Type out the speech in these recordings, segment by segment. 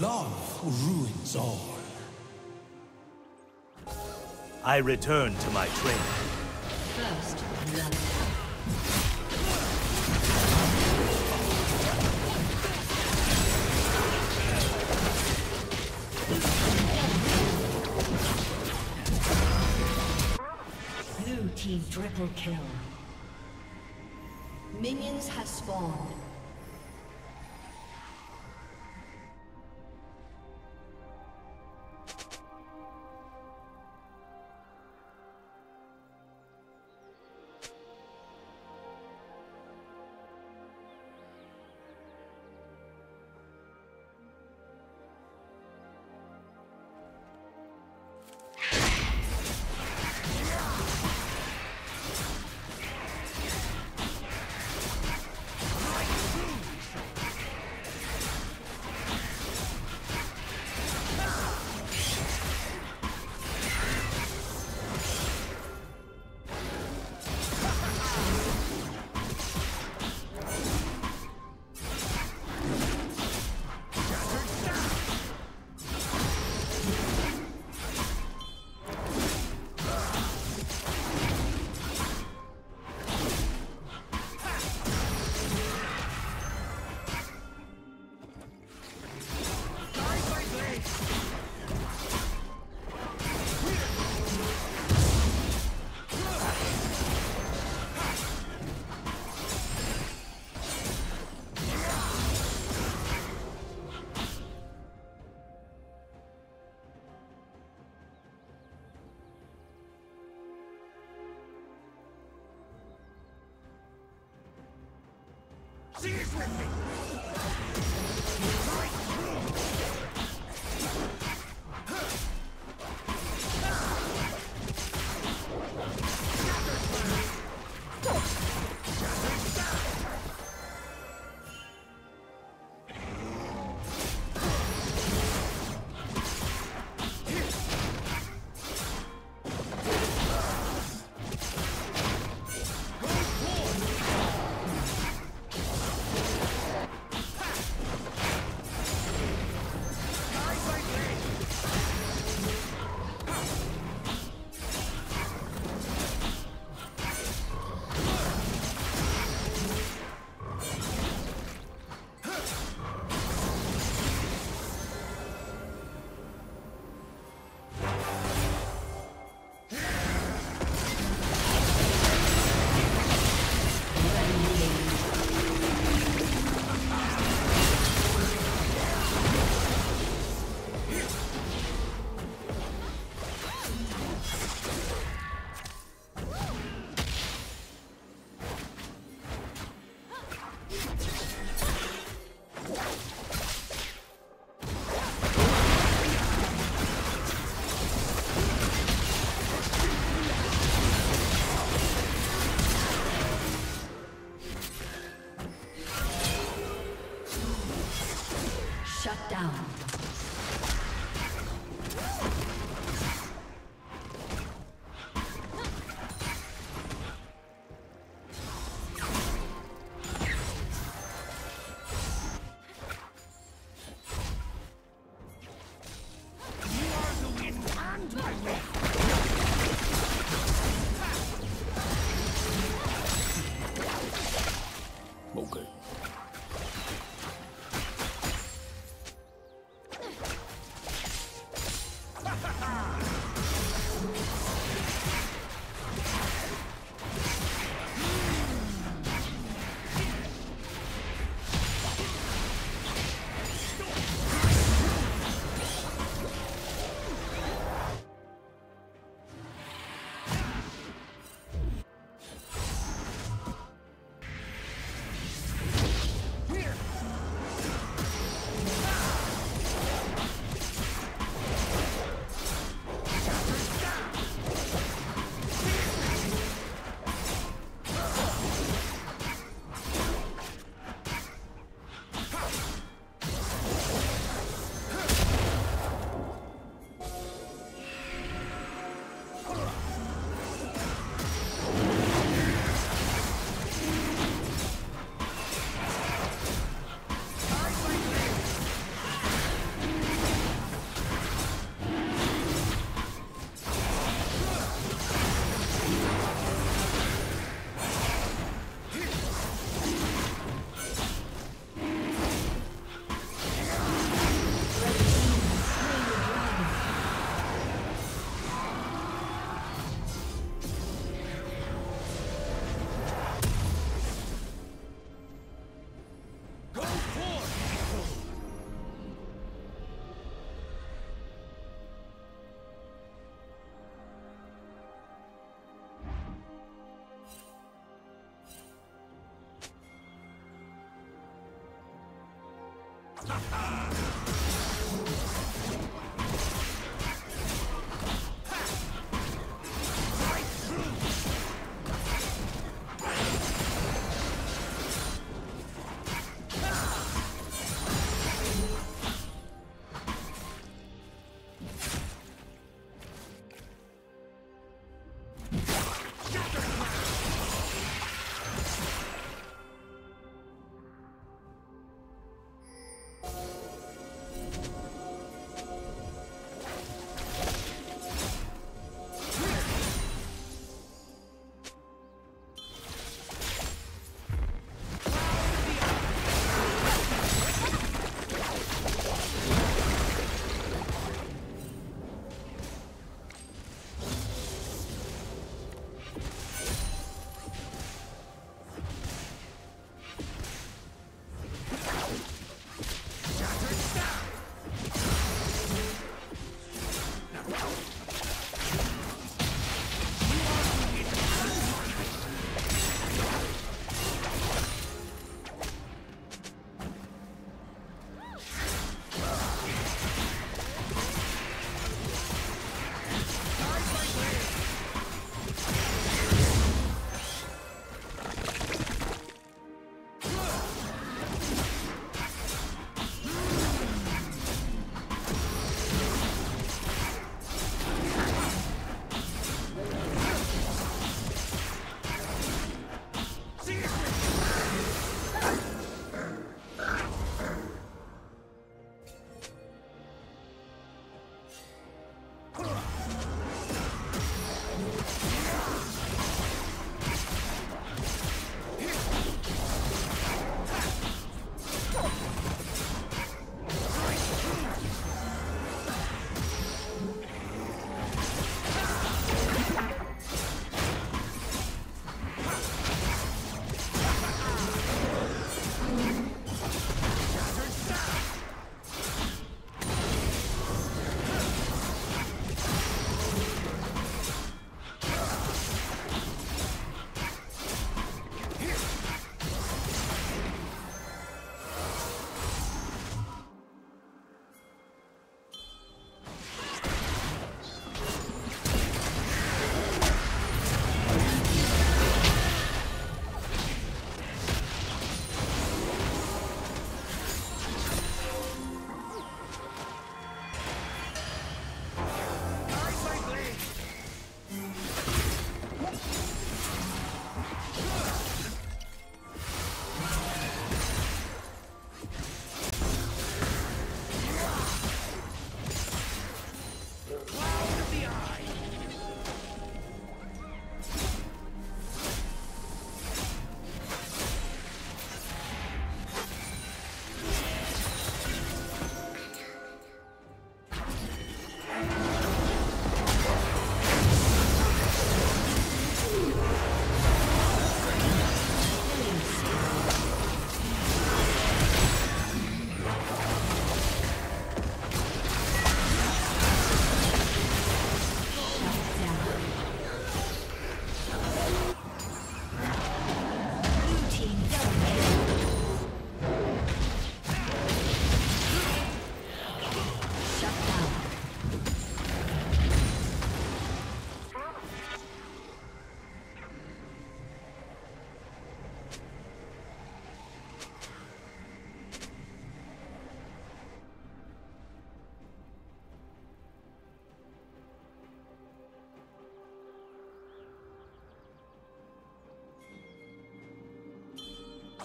Love ruins all. I return to my training. First love. Blue team triple kill. Minions have spawned. Shut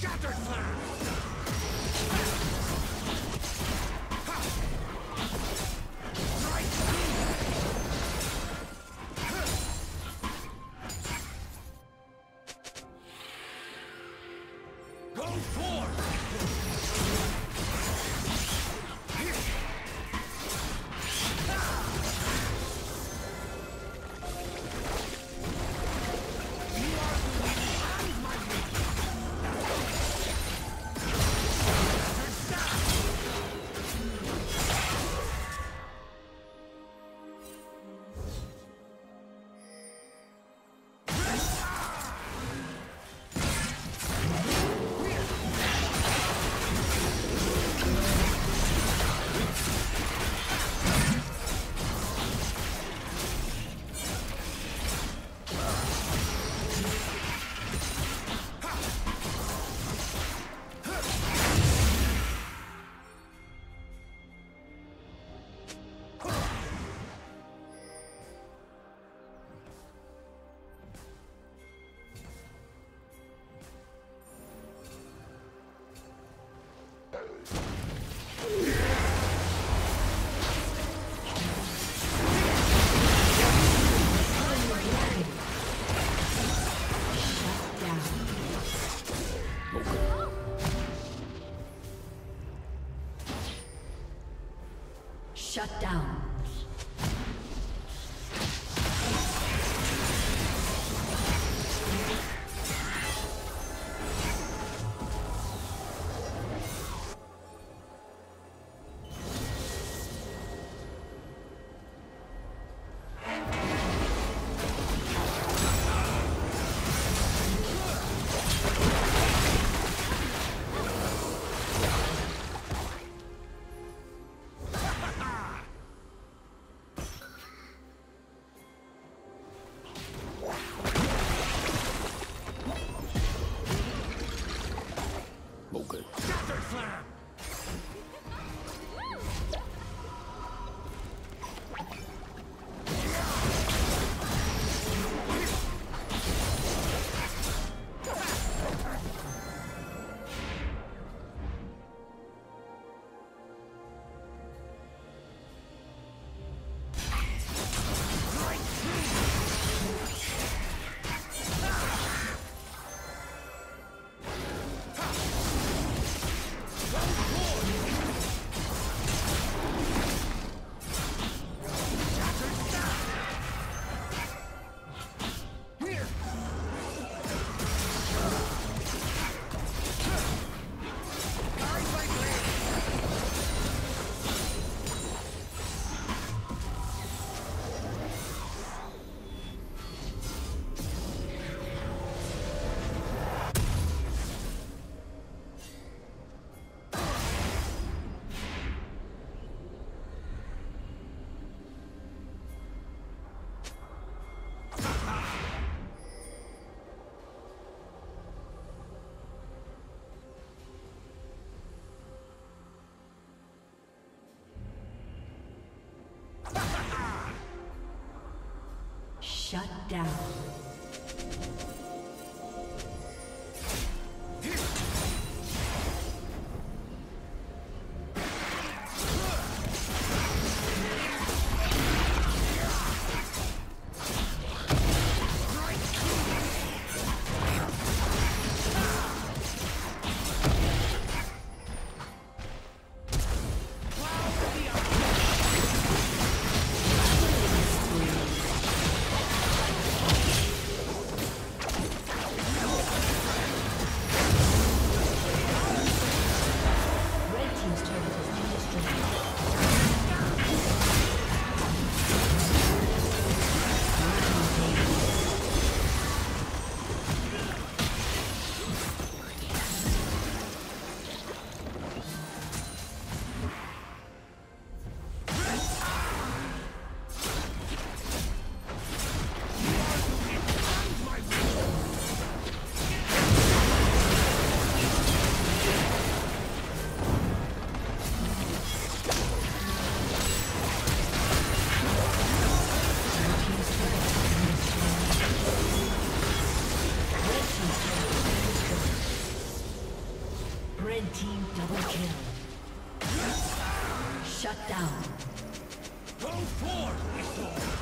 Shut Shut down. Kill. Shut down. Go forth,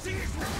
See you.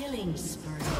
Killing spree.